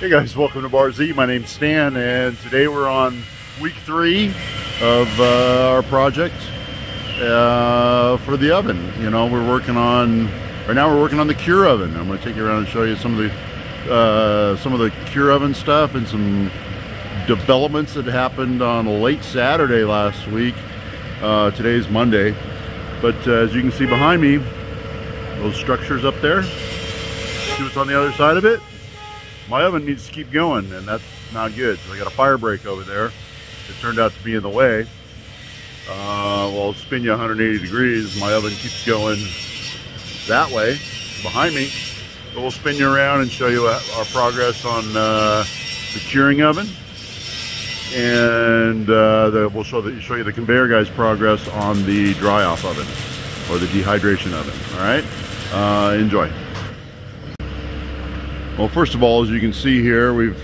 Hey guys, welcome to Bar Z. My name's Stan, and today we're on week three of uh, our project uh, for the oven. You know, we're working on right now. We're working on the cure oven. I'm going to take you around and show you some of the uh, some of the cure oven stuff and some developments that happened on a late Saturday last week. Uh, today's Monday, but uh, as you can see behind me, those structures up there. See what's on the other side of it? My oven needs to keep going and that's not good. So I got a fire break over there. It turned out to be in the way. Uh, well, spin you 180 degrees. My oven keeps going that way behind me. But we'll spin you around and show you our progress on uh, the curing oven. And uh, the, we'll show, the, show you the conveyor guy's progress on the dry off oven or the dehydration oven. All right, uh, enjoy. Well, first of all, as you can see here, we've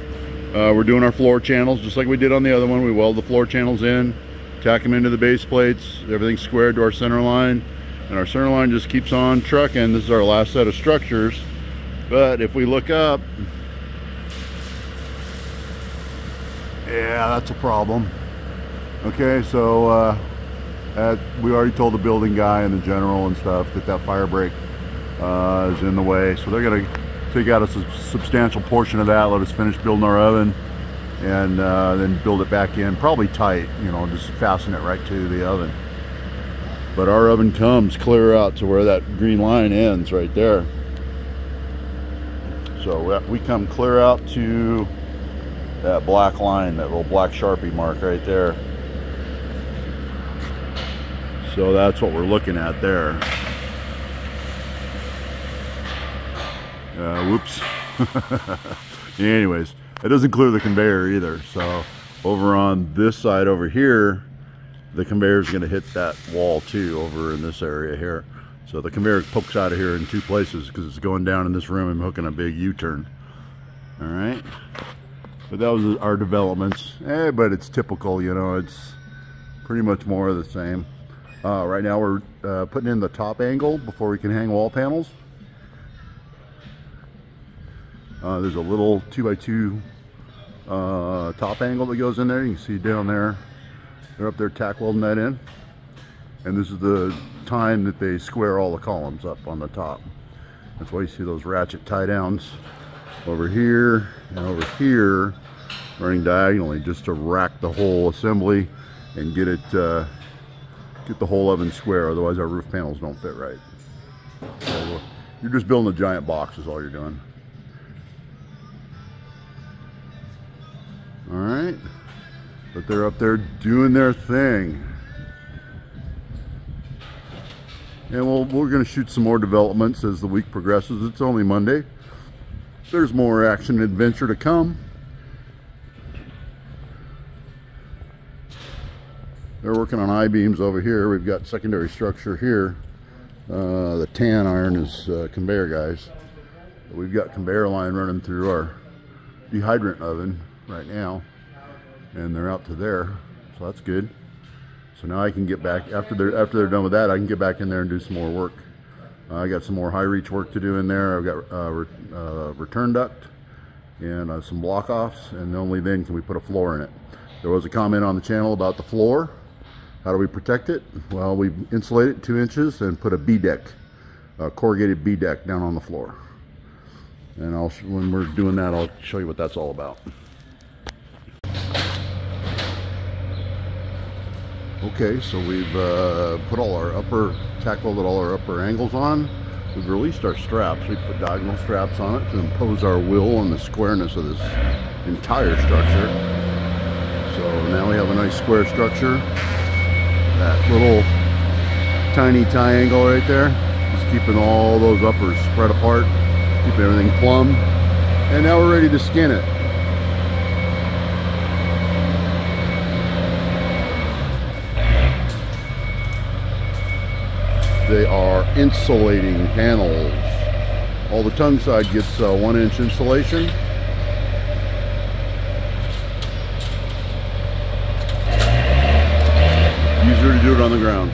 uh, we're doing our floor channels just like we did on the other one. We weld the floor channels in, tack them into the base plates, everything's squared to our center line, and our center line just keeps on trucking. This is our last set of structures. But if we look up, yeah, that's a problem. Okay, so uh, at, we already told the building guy and the general and stuff that that fire break uh, is in the way. So they're gonna take out a substantial portion of that, let us finish building our oven, and uh, then build it back in, probably tight, you know, just fasten it right to the oven. But our oven comes clear out to where that green line ends right there. So we come clear out to that black line, that little black Sharpie mark right there. So that's what we're looking at there. Uh, whoops. Anyways, it doesn't clear the conveyor either. So over on this side over here, the conveyor is going to hit that wall too over in this area here. So the conveyor pokes out of here in two places because it's going down in this room and hooking a big U-turn. All right. But that was our developments. Eh, but it's typical, you know, it's pretty much more of the same. Uh, right now we're uh, putting in the top angle before we can hang wall panels. Uh, there's a little 2x2 uh, top angle that goes in there. You can see down there. They're up there tack welding that in. And this is the time that they square all the columns up on the top. That's why you see those ratchet tie downs over here and over here running diagonally just to rack the whole assembly and get it uh, get the whole oven square otherwise our roof panels don't fit right so you're just building a giant box is all you're doing All right. But they're up there doing their thing. And we'll, we're going to shoot some more developments as the week progresses. It's only Monday. There's more action and adventure to come. They're working on I-beams over here. We've got secondary structure here. Uh, the tan iron is uh, conveyor guys. We've got conveyor line running through our dehydrant oven right now and they're out to there so that's good. So now I can get back after they're after they're done with that I can get back in there and do some more work. Uh, I got some more high reach work to do in there. I've got uh, re uh, return duct and uh, some block offs and only then can we put a floor in it. There was a comment on the channel about the floor. How do we protect it? Well we insulate it two inches and put a B deck a corrugated B deck down on the floor. And I'll when we're doing that I'll show you what that's all about Okay, so we've uh, put all our upper, tackled all our upper angles on. We've released our straps. We put diagonal straps on it to impose our will on the squareness of this entire structure. So now we have a nice square structure. That little tiny tie angle right there is keeping all those uppers spread apart, keeping everything plumb. And now we're ready to skin it. They are insulating panels. All the tongue side gets uh, one inch insulation. Easier to do it on the ground.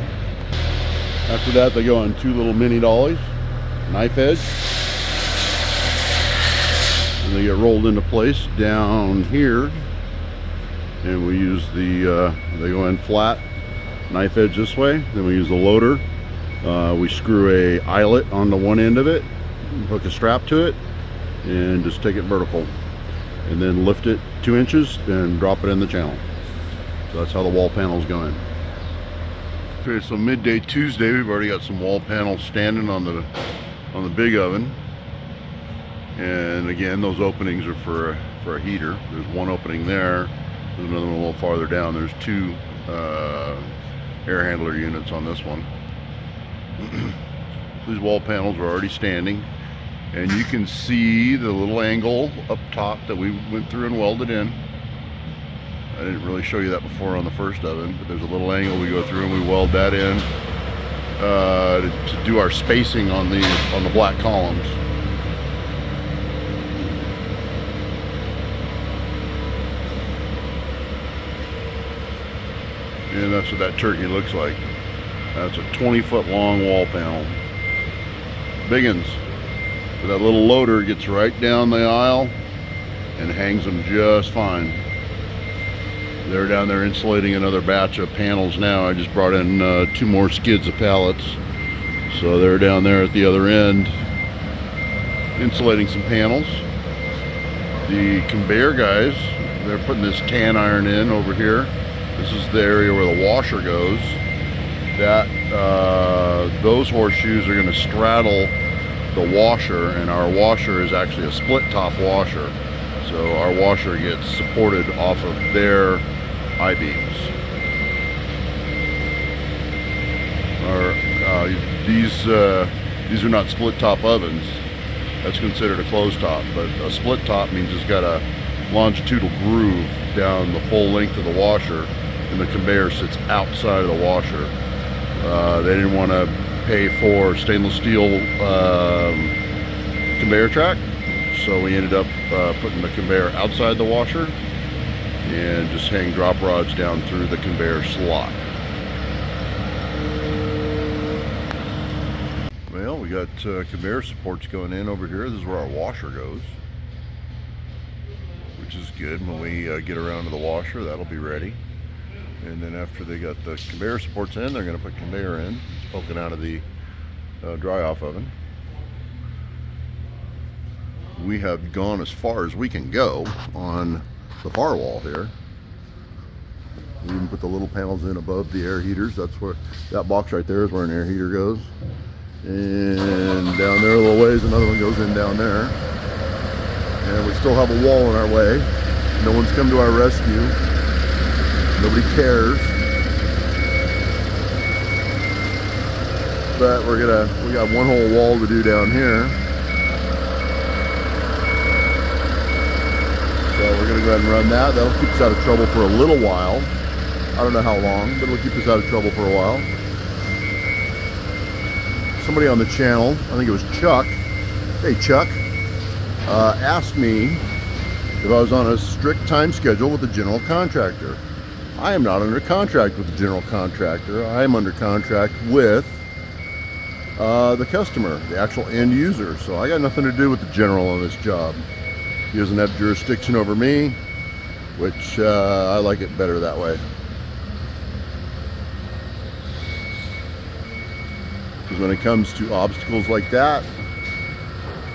After that they go on two little mini dollies, knife edge. And they get rolled into place down here. And we use the, uh, they go in flat, knife edge this way. Then we use the loader. Uh, we screw a eyelet on the one end of it, hook a strap to it, and just take it vertical. And then lift it two inches and drop it in the channel. So that's how the wall panels go in. Okay, so midday Tuesday, we've already got some wall panels standing on the on the big oven. And again, those openings are for for a heater. There's one opening there. There's another one a little farther down. There's two uh, air handler units on this one. These wall panels are already standing and you can see the little angle up top that we went through and welded in. I didn't really show you that before on the first oven, but there's a little angle we go through and we weld that in uh, to, to do our spacing on the on the black columns. And that's what that turkey looks like. That's a 20 foot long wall panel. Biggins. That little loader gets right down the aisle and hangs them just fine. They're down there insulating another batch of panels now. I just brought in uh, two more skids of pallets. So they're down there at the other end insulating some panels. The conveyor guys, they're putting this tan iron in over here. This is the area where the washer goes. That uh, Those horseshoes are going to straddle the washer and our washer is actually a split top washer. So our washer gets supported off of their I-beams. uh, these, uh, these are not split top ovens. That's considered a closed top, but a split top means it's got a longitudinal groove down the full length of the washer and the conveyor sits outside of the washer. Uh, they didn't want to pay for stainless steel um, conveyor track, so we ended up uh, putting the conveyor outside the washer and just hang drop rods down through the conveyor slot. Well, we got uh, conveyor supports going in over here. This is where our washer goes, which is good. When we uh, get around to the washer, that'll be ready. And then after they got the conveyor supports in, they're going to put conveyor in. Poking out of the uh, dry off oven. We have gone as far as we can go on the far wall here. We even put the little panels in above the air heaters. That's where that box right there is where an air heater goes. And down there a little ways, another one goes in down there. And we still have a wall in our way. No one's come to our rescue. Nobody cares. But we're gonna, we got one whole wall to do down here. So we're gonna go ahead and run that. That'll keep us out of trouble for a little while. I don't know how long, but it'll keep us out of trouble for a while. Somebody on the channel, I think it was Chuck. Hey Chuck, uh, asked me if I was on a strict time schedule with the general contractor. I am not under contract with the general contractor. I am under contract with uh, the customer, the actual end user. So I got nothing to do with the general on this job. He doesn't have jurisdiction over me, which uh, I like it better that way. Because when it comes to obstacles like that,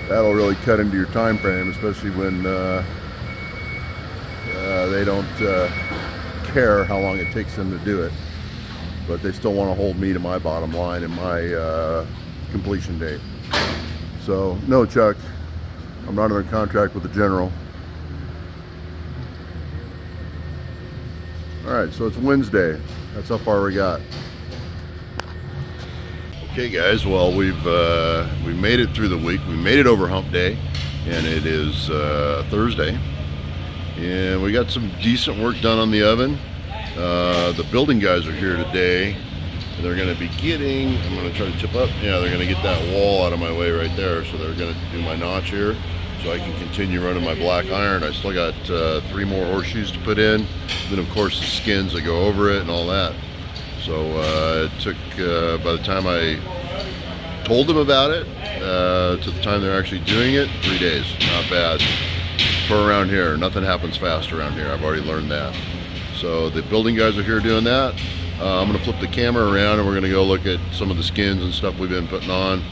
that'll really cut into your time frame, especially when uh, uh they don't uh, care how long it takes them to do it. But they still want to hold me to my bottom line and my uh, completion date. So, no, Chuck, I'm not under contract with the general. All right, so it's Wednesday. That's how far we got. Okay, guys. Well, we've uh, we made it through the week. We made it over Hump Day, and it is uh, Thursday. And we got some decent work done on the oven. Uh, the building guys are here today. and They're going to be getting, I'm going to try to tip up. Yeah, they're going to get that wall out of my way right there. So they're going to do my notch here so I can continue running my black iron. I still got uh, three more horseshoes to put in. Then of course the skins that go over it and all that. So uh, it took, uh, by the time I told them about it, uh, to the time they're actually doing it, three days. Not bad. For around here. Nothing happens fast around here. I've already learned that. So the building guys are here doing that. Uh, I'm gonna flip the camera around and we're gonna go look at some of the skins and stuff we've been putting on.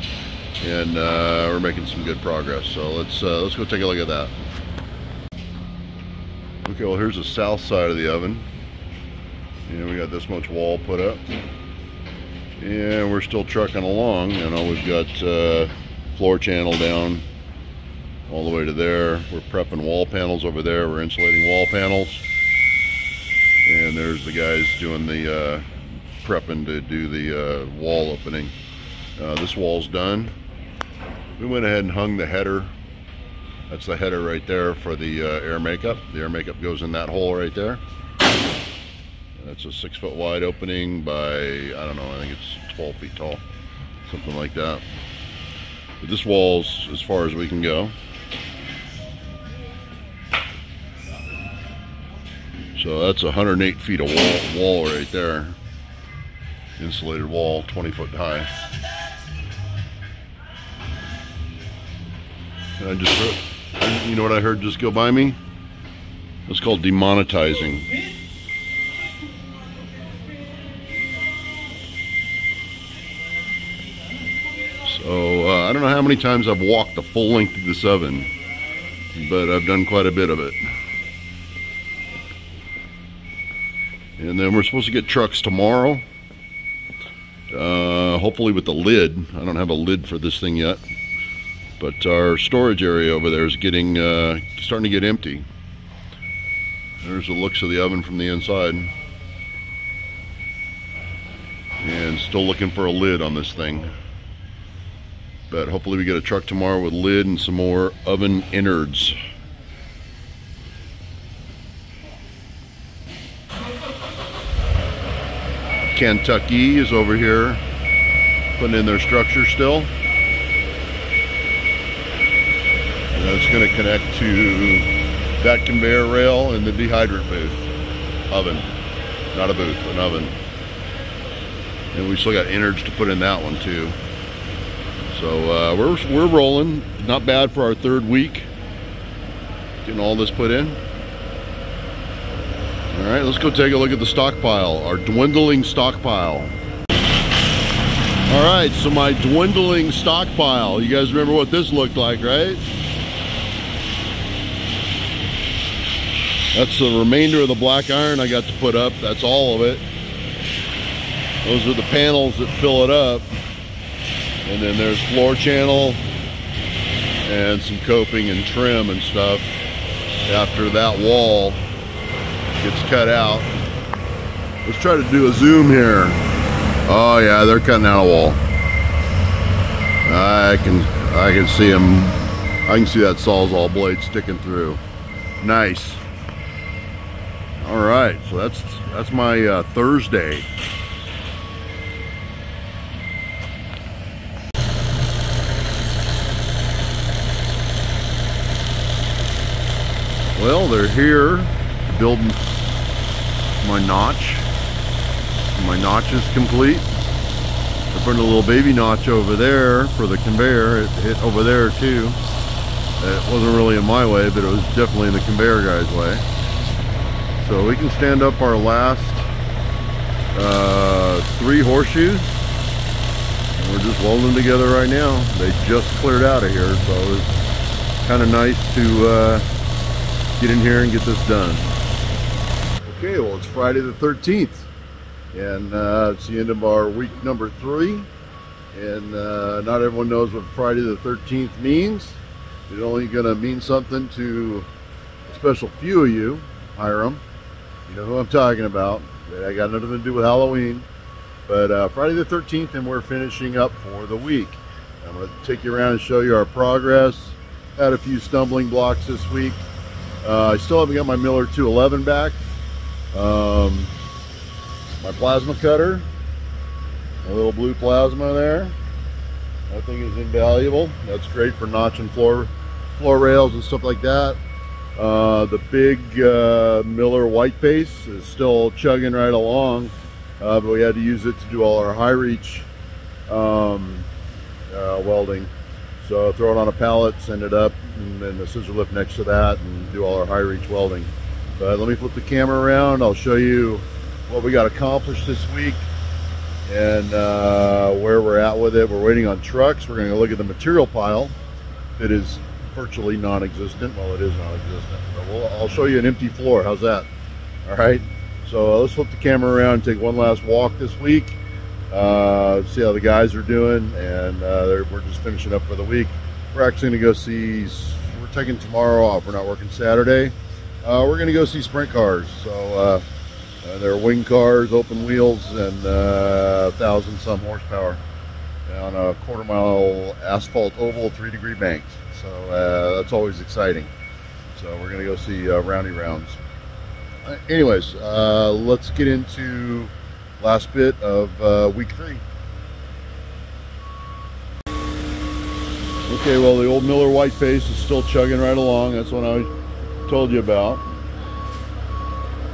And uh, we're making some good progress. So let's, uh, let's go take a look at that. Okay, well here's the south side of the oven. And we got this much wall put up. And we're still trucking along. You know, we've got uh, floor channel down all the way to there. We're prepping wall panels over there. We're insulating wall panels. And there's the guys doing the uh, prepping to do the uh, wall opening. Uh, this wall's done. We went ahead and hung the header that's the header right there for the uh, air makeup. The air makeup goes in that hole right there. That's a six foot wide opening by, I don't know, I think it's 12 feet tall. Something like that. But this wall's as far as we can go. So that's 108 feet of wall, wall right there. Insulated wall, 20 foot high. And I just you know what I heard just go by me? It's called demonetizing. So uh, I don't know how many times I've walked the full length of this oven, but I've done quite a bit of it. And then we're supposed to get trucks tomorrow. Uh, hopefully with the lid. I don't have a lid for this thing yet. But our storage area over there is getting uh, starting to get empty. There's the looks of the oven from the inside. And still looking for a lid on this thing. But hopefully we get a truck tomorrow with lid and some more oven innards. Kentucky is over here putting in their structure still. it's going to connect to that conveyor rail and the dehydrant booth. Oven. Not a booth an oven. And we still got innards to put in that one too. So uh, we're, we're rolling. Not bad for our third week getting all this put in all right let's go take a look at the stockpile our dwindling stockpile all right so my dwindling stockpile you guys remember what this looked like right That's the remainder of the black iron I got to put up. That's all of it. Those are the panels that fill it up. And then there's floor channel and some coping and trim and stuff after that wall gets cut out. Let's try to do a zoom here. Oh yeah, they're cutting out a wall. I can I can see them. I can see that sawzall blade sticking through. Nice. All right, so that's that's my uh, Thursday. Well, they're here building my notch. My notch is complete. I put a little baby notch over there for the conveyor. It hit over there too. It wasn't really in my way, but it was definitely in the conveyor guy's way. So we can stand up our last uh, three horseshoes. And we're just welding together right now. They just cleared out of here, so it's kind of nice to uh, get in here and get this done. Okay, well it's Friday the 13th and uh, it's the end of our week number three and uh, not everyone knows what Friday the 13th means. It's only going to mean something to a special few of you, Hiram. You know who I'm talking about. I got nothing to do with Halloween. But uh, Friday the 13th, and we're finishing up for the week. I'm going to take you around and show you our progress. Had a few stumbling blocks this week. Uh, I still haven't got my Miller 211 back. Um, my plasma cutter, a little blue plasma there. That thing is invaluable. That's great for notching floor floor rails and stuff like that. Uh, the big uh, Miller Whiteface is still chugging right along, uh, but we had to use it to do all our high reach um, uh, welding. So throw it on a pallet, send it up, and then the scissor lift next to that, and do all our high reach welding. But let me flip the camera around. I'll show you what we got accomplished this week and uh, where we're at with it. We're waiting on trucks. We're going to look at the material pile. It is virtually non-existent. Well, it is non-existent. But we'll, I'll show you an empty floor. How's that? All right. So uh, let's flip the camera around, and take one last walk this week, uh, see how the guys are doing, and uh, we're just finishing up for the week. We're actually going to go see. We're taking tomorrow off. We're not working Saturday. Uh, we're going to go see sprint cars. So uh, uh, they're wing cars, open wheels, and uh, thousand some horsepower on a quarter mile asphalt oval, three degree banks. So uh, that's always exciting. So we're going to go see Roundy Rounds. Anyways, let's get into last bit of week three. Okay, well the old Miller Whiteface is still chugging right along. That's what I told you about.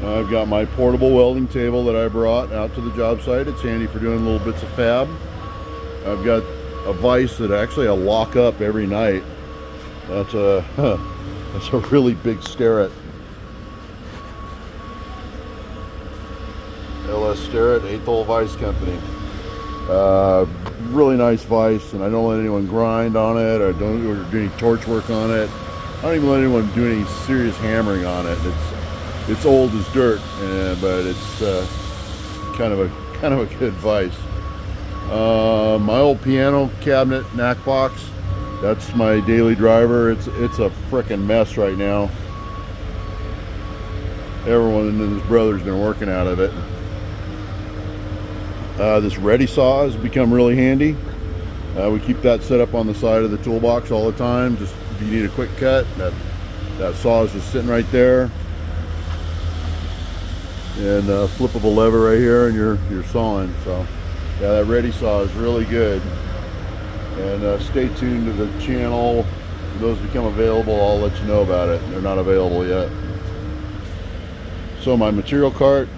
I've got my portable welding table that I brought out to the job site. It's handy for doing little bits of fab. I've got a vise that actually I lock up every night. That's a that's a really big Starrett. LS Starrett, Athol vise company. Uh, really nice vise, and I don't let anyone grind on it. I don't do any torch work on it. I don't even let anyone do any serious hammering on it. It's it's old as dirt, uh, but it's uh, kind of a kind of a good vise. Uh, my old piano cabinet Knaack box. That's my daily driver. It's it's a freaking mess right now. Everyone and his brother's been working out of it. Uh, this ready saw has become really handy. Uh, we keep that set up on the side of the toolbox all the time. Just you need a quick cut, that that saw is just sitting right there. And a flip of a lever right here and you're you're sawing so yeah that ready saw is really good. And uh, stay tuned to the channel. When those become available I'll let you know about it. They're not available yet. So my material cart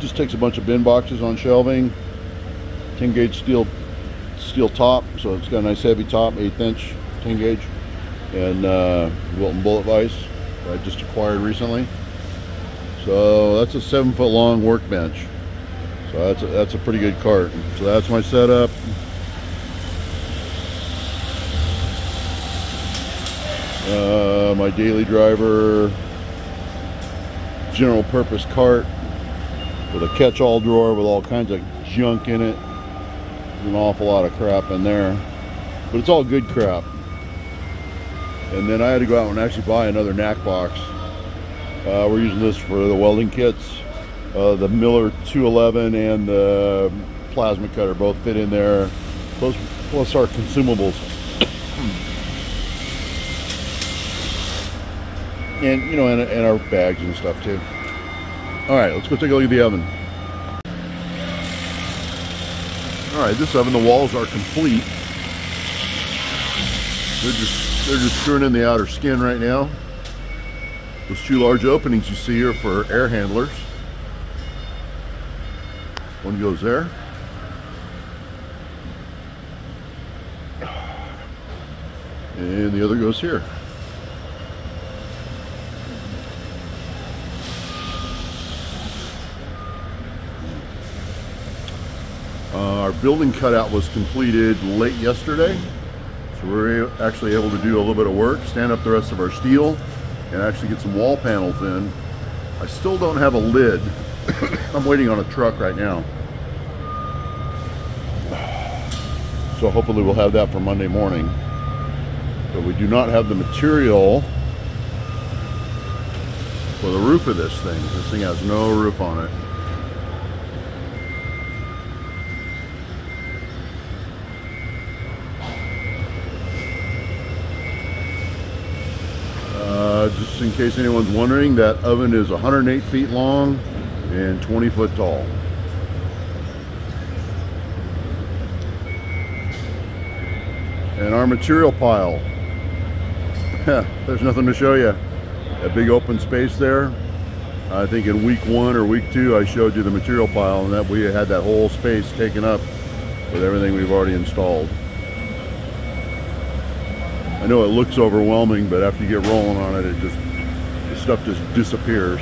just takes a bunch of bin boxes on shelving. 10 gauge steel steel top so it's got a nice heavy top eighth inch 10 gauge and uh, Wilton bullet vise I just acquired recently so that's a seven foot long workbench. So that's a, that's a pretty good cart. So that's my setup. Uh, my daily driver general purpose cart with a catch-all drawer with all kinds of junk in it. An awful lot of crap in there. But it's all good crap. And then I had to go out and actually buy another Knaack box uh, we're using this for the welding kits. Uh, the Miller 211 and the plasma cutter both fit in there, plus, plus our consumables. and, you know, and, and our bags and stuff too. All right, let's go take a look at the oven. All right, this oven, the walls are complete. They're just, they're just screwing in the outer skin right now. Those two large openings you see here for air handlers. One goes there. And the other goes here. Uh, our building cutout was completed late yesterday. So we're actually able to do a little bit of work, stand up the rest of our steel, and actually get some wall panels in. I still don't have a lid. I'm waiting on a truck right now. So hopefully we'll have that for Monday morning. But we do not have the material for the roof of this thing. This thing has no roof on it. Uh, just in case anyone's wondering, that oven is 108 feet long and 20 foot tall. And our material pile. There's nothing to show you. That big open space there. I think in week one or week two, I showed you the material pile and that we had that whole space taken up with everything we've already installed. I know it looks overwhelming, but after you get rolling on it, it just, stuff just disappears.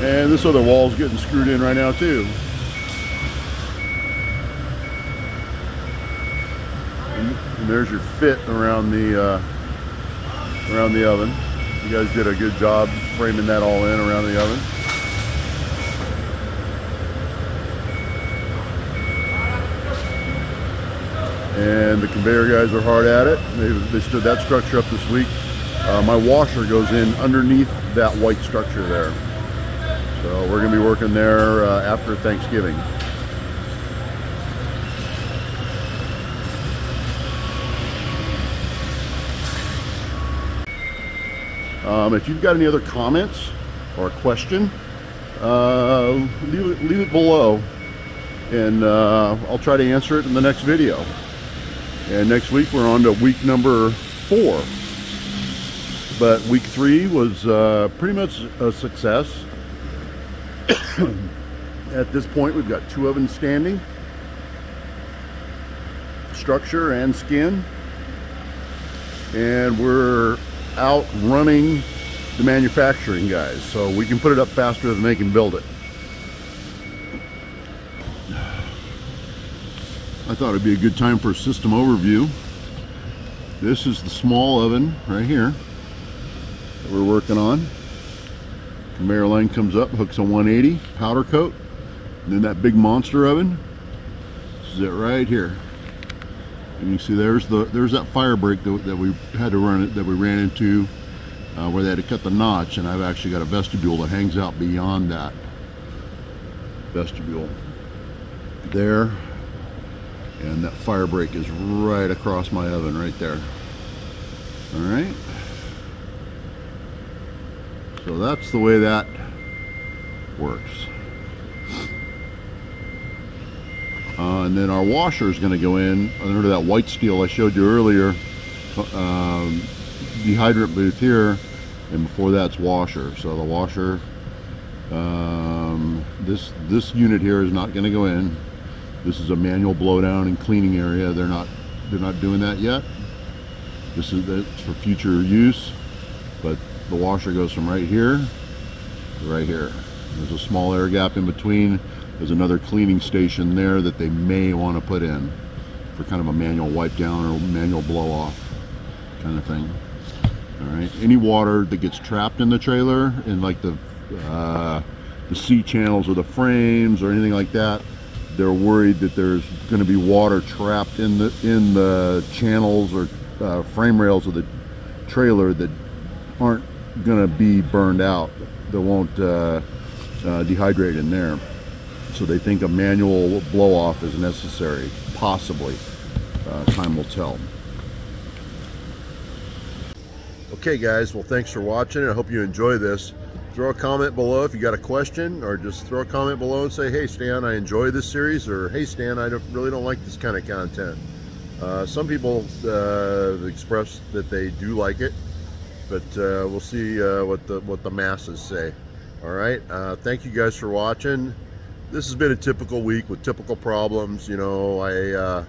And this other wall's getting screwed in right now too. And, there's your fit around the uh, around the oven. You guys did a good job framing that all in around the oven. And the conveyor guys are hard at it. They, they stood that structure up this week. Uh, my washer goes in underneath that white structure there. So we're going to be working there uh, after Thanksgiving. Um, if you've got any other comments or a question, uh, leave, it, leave it below and uh, I'll try to answer it in the next video. And next week we're on to week number four. But week three was uh, pretty much a success. At this point we've got two ovens standing. Structure and skin. And we're out running the manufacturing guys. So we can put it up faster than they can build it. I thought it'd be a good time for a system overview. This is the small oven right here that we're working on. Conveyor line comes up, hooks a 180, powder coat, and then that big monster oven. This is it right here. And you see there's the there's that fire break that, that we had to run it that we ran into uh, where they had to cut the notch and I've actually got a vestibule that hangs out beyond that vestibule there and that fire break is right across my oven right there all right so that's the way that works uh, and then our washer is going to go in under that white steel I showed you earlier um, dehydrant booth here and before that's washer so the washer um, this this unit here is not going to go in this is a manual blowdown and cleaning area. They're not they're not doing that yet. This is for future use, the washer goes from right here to right here. There's a small air gap in between. There's another cleaning station there that they may want to put in for kind of a manual wipe down or manual blow off kind of thing. All right. Any water that gets trapped in the trailer in like the uh, the C channels or the frames or anything like that, they're worried that there's going to be water trapped in the in the channels or uh, frame rails of the trailer that aren't going to be burned out. That won't uh, uh, dehydrate in there. So they think a manual blow off is necessary. Possibly. Uh, time will tell. Okay guys. Well thanks for watching. I hope you enjoy this. Throw a comment below if you got a question or just throw a comment below and say hey Stan I enjoy this series or hey Stan I don't, really don't like this kind of content. Uh, some people uh, express that they do like it but uh, we'll see uh, what the what the masses say. All right? Uh, thank you guys for watching. This has been a typical week with typical problems you know I uh,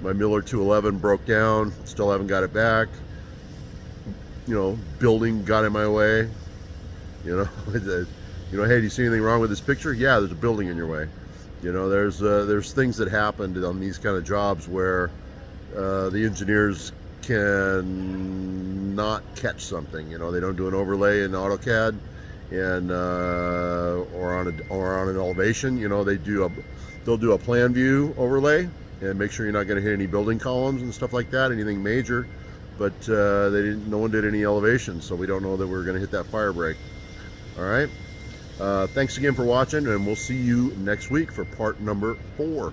my Miller 211 broke down still haven't got it back. You know building got in my way. You know, you know, hey, do you see anything wrong with this picture? Yeah, there's a building in your way. You know, there's uh, there's things that happened on these kind of jobs where uh, the engineers can not catch something. You know, they don't do an overlay in AutoCAD and uh, or on a, or on an elevation. You know, they do a they'll do a plan view overlay and make sure you're not going to hit any building columns and stuff like that, anything major. But uh, they didn't. No one did any elevation, so we don't know that we're going to hit that fire break. All right. Uh, thanks again for watching, and we'll see you next week for part number four.